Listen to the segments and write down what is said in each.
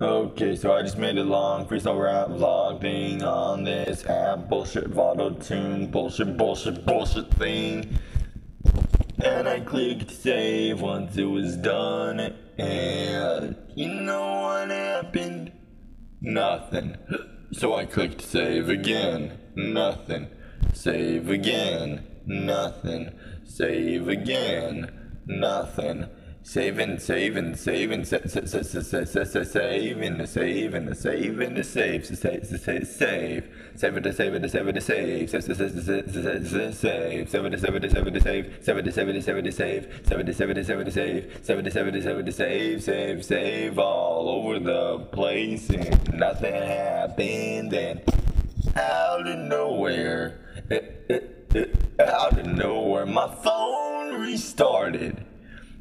Okay, so I just made a long freestyle rap vlog thing on this app. Bullshit auto tune, bullshit, bullshit, bullshit thing. And I clicked save once it was done. And you know what happened? Nothing. So I clicked save again. Nothing. Save again. Nothing. Save again. Nothing. Saving, saving, saving, saving, saving, saving, saving, saving, save, save, save, save, saving, saving, saving, save, save, save, saving, saving, saving, save, the seven, the save, the seven, the save, seven, the seven, save, save, save, all over the place, and nothing happened, and out of nowhere, out of nowhere, my phone restarted.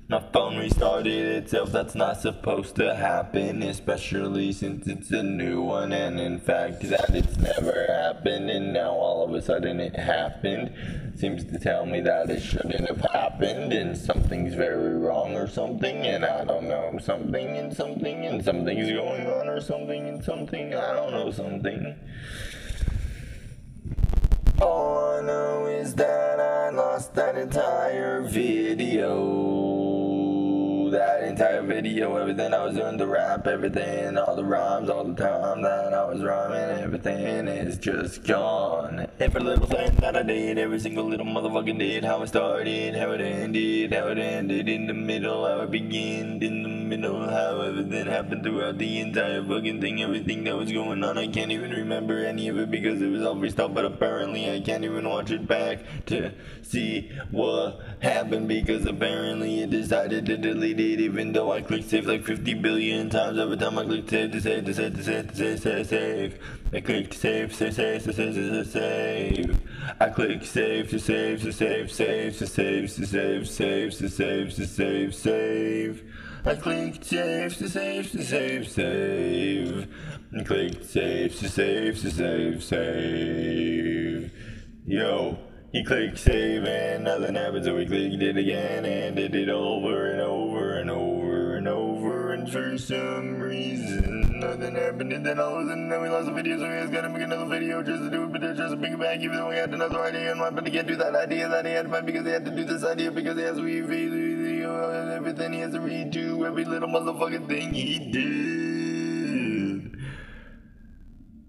My phone restarted itself, that's not supposed to happen, especially since it's a new one, and in fact, that it's never happened, and now all of a sudden it happened. Seems to tell me that it shouldn't have happened, and something's very wrong or something, and I don't know, something and something, and something's going on or something and something, I don't know, something. All I know is that I lost that entire video that entire video, everything I was doing, the rap, everything, all the rhymes, all the time that I was rhyming, everything is just gone. Every little thing that I did, every single little motherfucking did, how it started, how it ended, how it ended in the middle, how it began in the middle, how everything happened throughout the entire fucking thing, everything that was going on. I can't even remember any of it because it was all freestyle, but apparently I can't even watch it back to see what happened because apparently it decided to delete it even though I click save like 50 billion times every time I click save to save to save to save to save save save I click save save save to save to save I click save to save to save save to save to save save to save to save save I click save to save to save save I click save to save to save save Yo he clicked save and nothing happened, so we clicked it again and did it over and over and over and over. And for some reason, nothing happened. And then all of a sudden, then we lost the video, so we just gotta make another video just to do it, but just to bring it back, even though we had another idea and wanted to get to that idea that he had to because he had to do this idea because he has to video and everything. He has to redo every little motherfucking thing he did.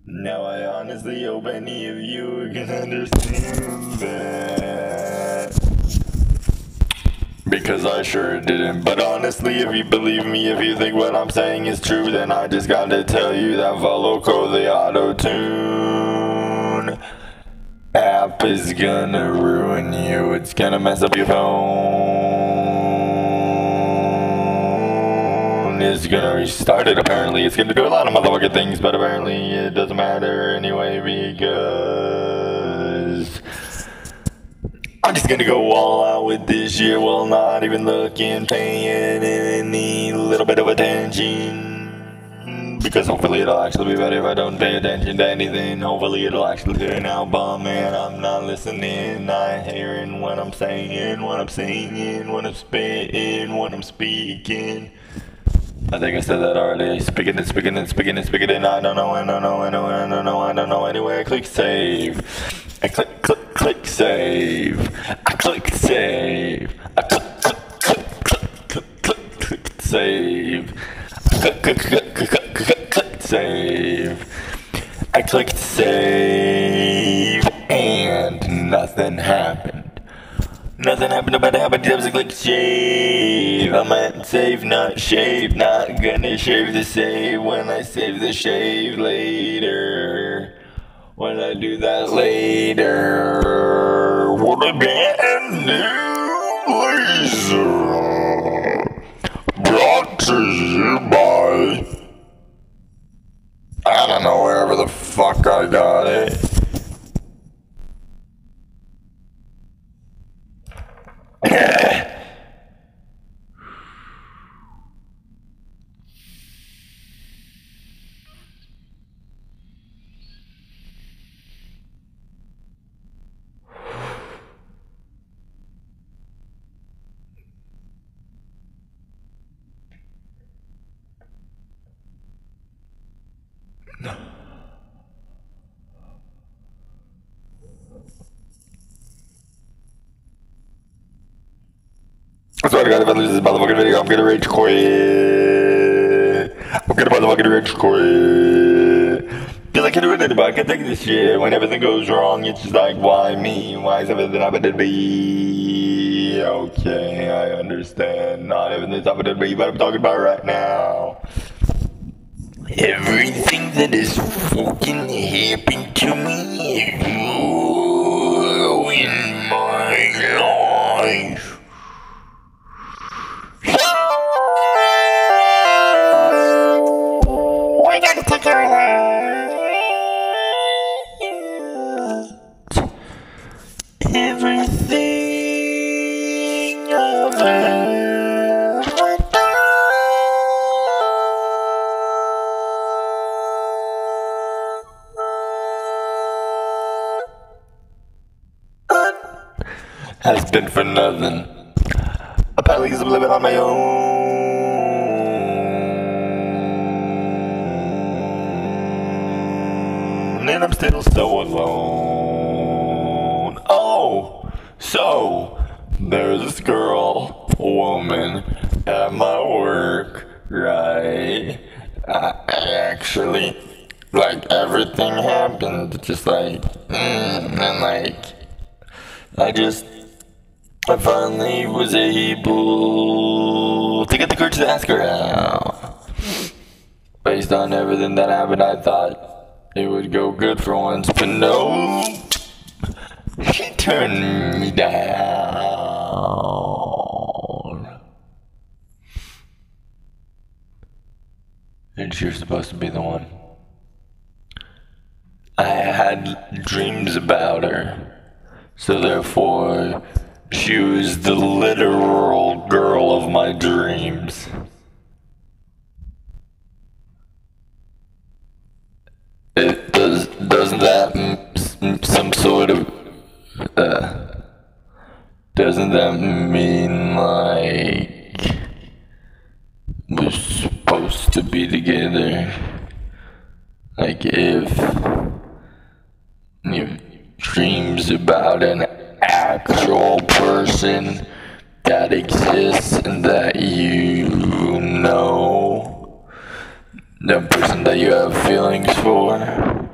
Now I honestly hope any of you can understand that. Because I sure didn't. But honestly, if you believe me, if you think what I'm saying is true, then I just gotta tell you that Voloco the auto tune app is gonna ruin you. It's gonna mess up your phone It's gonna restart it apparently. It's gonna do a lot of motherfucking things, but apparently it doesn't matter anyway because I'm just gonna go all out with this year while not even looking, paying any little bit of attention. Because hopefully it'll actually be better if I don't pay attention to anything. Hopefully it'll actually turn out bomb, man. I'm not listening, not hearing what I'm saying, what I'm saying, what I'm spitting, what I'm speaking. I think I said that already. Speaking it, speaking it, speaking it, speaking it. I don't know, I don't know, I don't know, I don't know, I don't know. Anyway, I click save. I click, click, click save. I click save. I click, click, click, click, click, click, click save. Click, click, click, click, click, click save. I clicked save and nothing happened. Nothing happened about it happened, I was like, shave. I might save, not shave. Not gonna shave the save when I save the shave later. When I do that later. What a brand new laser. Brought to you by. I don't know, wherever the fuck I got it. Swear to God, if I lose this motherfucking video, I'm gonna rage quit. I'm gonna motherfucking rage quit. Cause I can't do it anymore. I can't take this shit. When everything goes wrong, it's just like, why me? Why is everything happening to me? Okay, I understand. Not everything's happening to me, but I'm talking about right now. Everything that is fucking happened to me in my life. Has been for nothing. Apparently, I'm living on my own. And I'm still so alone. Oh, so there's this girl, woman at my work, right? I actually, like, everything happened just like, mm, and like, I just, I finally was able to get the courage to ask her out. Based on everything that happened, I thought it would go good for once, but no. She turned me down. And she was supposed to be the one. I had dreams about her. So therefore, she was the literal girl of my dreams. It does doesn't that some sort of uh, doesn't that mean like we're supposed to be together? Like if your dreams about an person that exists and that you know, the person that you have feelings for.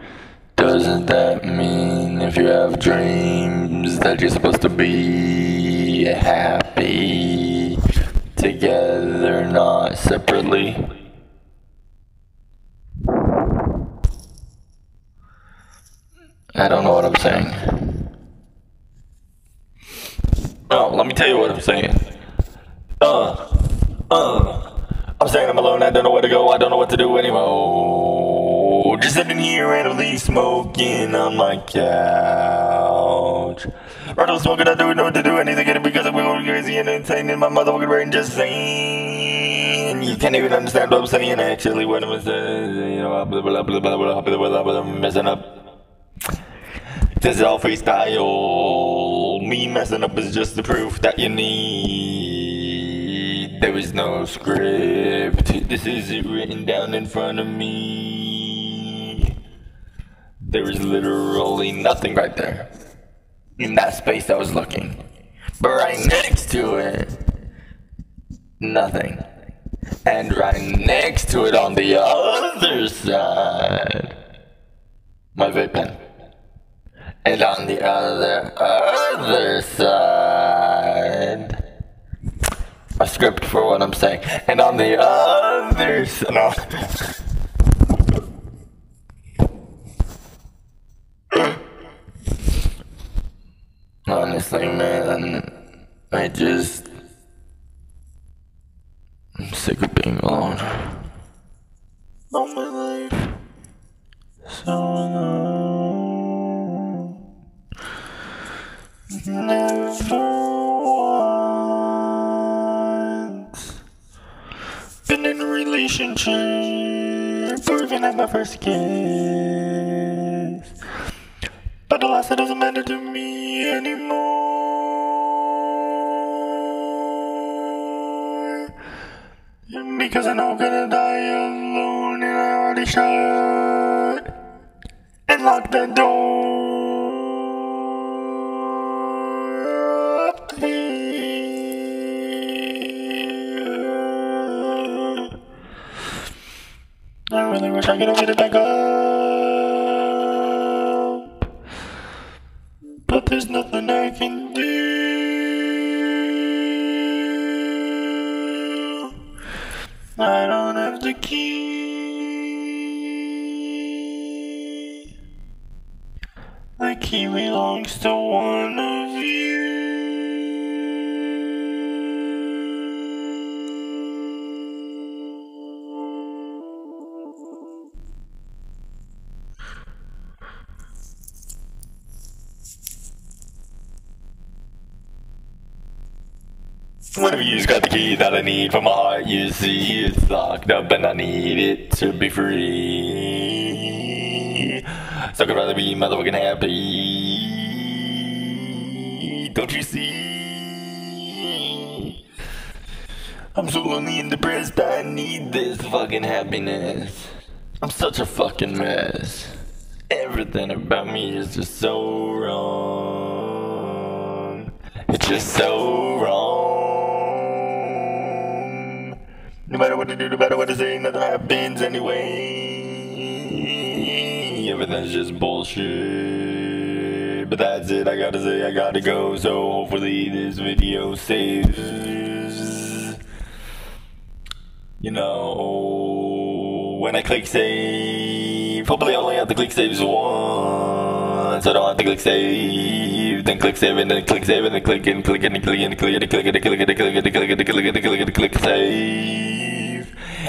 Doesn't that mean if you have dreams that you're supposed to be happy together, not separately? I don't know what I'm saying. Oh, let me tell you what I'm saying. Uh, uh, I'm saying I'm alone. I don't know where to go. I don't know what to do anymore. Just sitting here randomly smoking on my couch. Randomly smoking, I don't know what to do. I need to get it because I'm going crazy and insane in my motherfucking brain. Just saying. You can't even understand what I'm saying. Actually, what I'm saying. You know, blah, blah, blah, blah, blah, blah, blah, blah, I'm messing up. This is all freestyle. Me messing up is just the proof that you need. There is no script. This is it written down in front of me. There is literally nothing right there. In that space I was looking. But right next to it, nothing. And right next to it on the other side, my vape pen. And on the other, other side, a script for what I'm saying. And on the other side, no. Honestly, man, I just, I'm sick of being alone. All my life, so alone. Been in a relationship or even had my first kiss. But alas, it doesn't matter to me anymore. Because I know I'm gonna die alone and I already shut and locked the door. I really wish I could have hit it back up. But there's nothing One of you's got the key that I need for my heart. You see, it's locked up and I need it to be free. So I'd rather be motherfucking happy. Don't you see? I'm so lonely and depressed. I need this fucking happiness. I'm such a fucking mess. Everything about me is just so wrong. It's just so wrong. No matter what I do, no matter what I say, nothing happens anyway. Everything's just bullshit. But that's it, I gotta say, I gotta go. So hopefully this video saves. You know, when I click save, hopefully I only have to click saves once. I don't have to click save, then click save, and then click save, and then click and click and click and click and click and click and click and click and click and click and click and click save.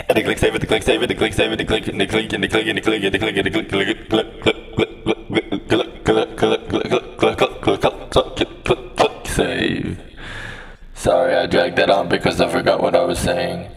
And the click save it, the click save it, the click save it, the click, and the click, and the click, and the click, and the click, and the click, click, click, click, click, click, click, save. Sorry, I dragged that on because I forgot what I was saying.